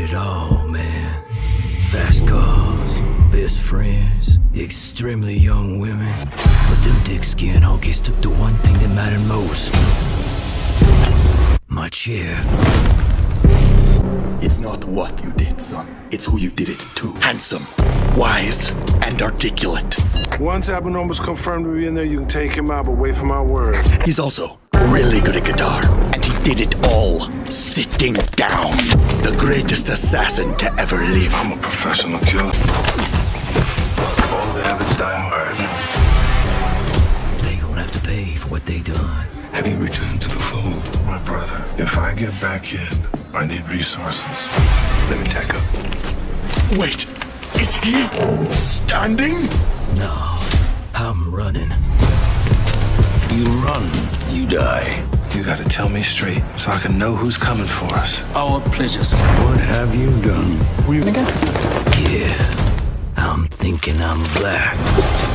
it all, man. Fast cars, best friends, extremely young women. But them dick skin honkies took the one thing that mattered most. My chair. It's not what you did, son. It's who you did it to. Handsome, wise, and articulate. Once Abnormal's confirmed to be in there, you can take him out, but wait for my word. He's also really good at guitar, and he did it all sitting down. The greatest assassin to ever live. I'm a professional killer. All the habits die hard. They gonna have to pay for what they done. Have you returned to the fold? My brother, if I get back in, I need resources. Let me tack up. Wait, is he standing? No, I'm running. You run, you die. You gotta tell me straight so I can know who's coming for us. Our pleasure, sir. What have you done? Were you again? Yeah, I'm thinking I'm black.